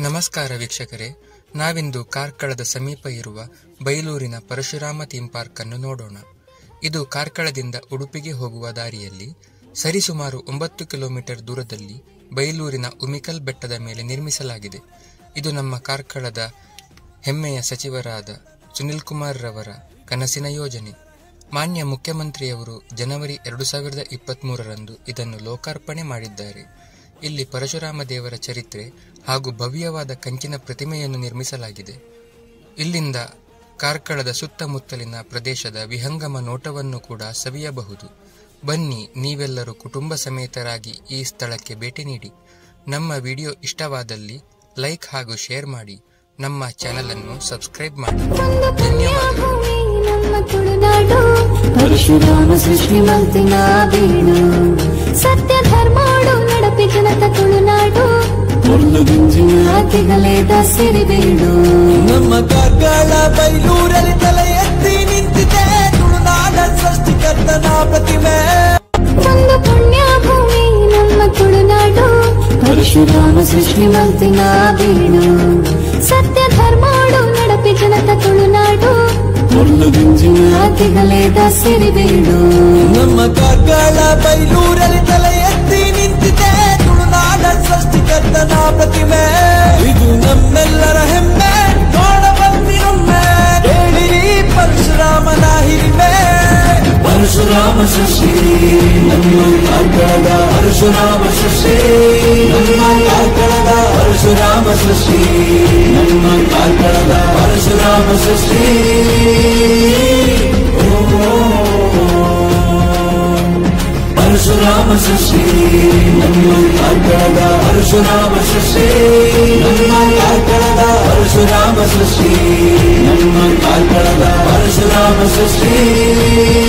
ನಮಸ್ಕಾರ ವೀಕ್ಷಕರೇ. ನಾವಿಂದು ಕಾರ್ಕಳದ ಸಮೀಪ ಇರುವ ಬೈಲೂರಿನ ಪರಶುರಾಮ ಥೀಮ್ ಪಾರ್ಕ್ ಅನ್ನು ನೋಡೋಣ. ಇದು ಕಾರ್ಕಳದಿಂದ ಉಡುಪಿಗೆ ಹೋಗುವ ದಾರಿಯಲ್ಲಿ ಸರಿಸುಮಾರು ಒಂಬತ್ತು ಕಿಲೋಮೀಟರ್ ದೂರದಲ್ಲಿ ಬೈಲೂರಿನ ಉಮಿಕಲ್ ಬೆಟ್ಟದ ಮೇಲೆ ನಿರ್ಮಿಸಲಾಗಿದೆ. ಇದು ನಮ್ಮ ಕಾರ್ಕಳದ ಹೆಮ್ಮೆಯ ಸಚಿವರಾದ ಸುನಿಲ್ ಕುಮಾರ್ ರವರ ಕನಸಿನ ಯೋಜನೆ. ಮಾನ್ಯ ಮುಖ್ಯಮಂತ್ರಿಯವರು ಜನವರಿ ಎರಡು ಸಾವಿರದ ಇಪ್ಪತ್ತ್ಮೂರರಂದು ಇದನ್ನು ಲೋಕಾರ್ಪಣೆ ಮಾಡಿದ್ದಾರೆ. ಇಲ್ಲಿ ಪರಶುರಾಮ ದೇವರ ಚರಿತ್ರೆ ಹಾಗೂ ಭವ್ಯವಾದ ಕಂಚಿನ ಪ್ರತಿಮೆಯನ್ನು ನಿರ್ಮಿಸಲಾಗಿದೆ. ಇಲ್ಲಿಂದ ಕಾರ್ಕಳದ ಸುತ್ತಮುತ್ತಲಿನ ಪ್ರದೇಶದ ವಿಹಂಗಮ ನೋಟವನ್ನು ಕೂಡ ಸವಿಯಬಹುದು. ಬನ್ನಿ, ನೀವೆಲ್ಲರೂ ಕುಟುಂಬ ಸಮೇತರಾಗಿ ಈ ಸ್ಥಳಕ್ಕೆ ಭೇಟಿ ನೀಡಿ. ನಮ್ಮ ವಿಡಿಯೋ ಇಷ್ಟವಾದಲ್ಲಿ ಲೈಕ್ ಹಾಗೂ ಶೇರ್ ಮಾಡಿ. ನಮ್ಮ ಚಾನೆಲ್ ಅನ್ನು ಸಬ್ಸ್ಕ್ರೈಬ್ ಮಾಡಿ. ಧನ್ಯವಾದಗಳು. ಮುಳ್ಳುಗುಂಜಿನ ತಿಗಲೇದ ಸಿರಿಬೀಡು ನಮ್ಮ ಕಾರ್ಕಳ ಬೈಲೂರಲ್ಲಿ ತಲೆ ಎತ್ತಿ ನಿಂತಿದೆ ತುಳುನಾಡ ಸೃಷ್ಟಿಕರ್ತನ ಪ್ರತಿಮೆ ಒಂದು ಪುಣ್ಯ ಭೂಮಿ ನಮ್ಮ ತುಳುನಾಡು ಪರಶುರಾಮ ಸೃಷ್ಟಿ ಮಂತಿನ ಬೀಡು ಸತ್ಯ ಧರ್ಮಾಡು ನಡಪಿ ಜನತ ತುಳುನಾಡು ಮುಳ್ಳುಗುಂಜಿನ ತಿಗಲೇದ ಸಿರಿಬೀಡು ನಮ್ಮ ಕಾರ್ಕಳ ಬೈಲೂರಲ್ಲಿ ತಲೆ ಎತ್ತಿ ನಿಂತಿದೆ ತುಳುನಾಡ ಸೃಷ್ಟಿಕರ್ತನ ಪ್ರತಿಮೆ ಪರಶುರಾಮ ಸೃಷ್ಟಿ ನಮ್ಮ ಕಾರ್ಕಳದ ಪರಶುರಾಮ ಸೃಷ್ಟಿ ನಮ್ಮ ಕಾರ್ಕಳದ ಪರಶುರಾಮ ಸೃಷ್ಟಿ ನಮ್ಮ ಕಾರ್ಕಳದ ಪರಶುರಾಮ ಸೃಷ್ಟಿ ಪರಶುರಾಮ ಸೃಷ್ಟಿ ನಮ್ಮ ಕಾರ್ಕಳದ ಪರಶುರಾಮ ಸೃಷ್ಟಿ ನಮ್ಮ ಕಾರ್ಕಳದ ಪರಶುರಾಮ ಸೃಷ್ಟಿ ನಮ್ಮ ಕಾರ್ಕಳದ ಪರಶುರಾಮ ಸೃಷ್ಟಿ ಓ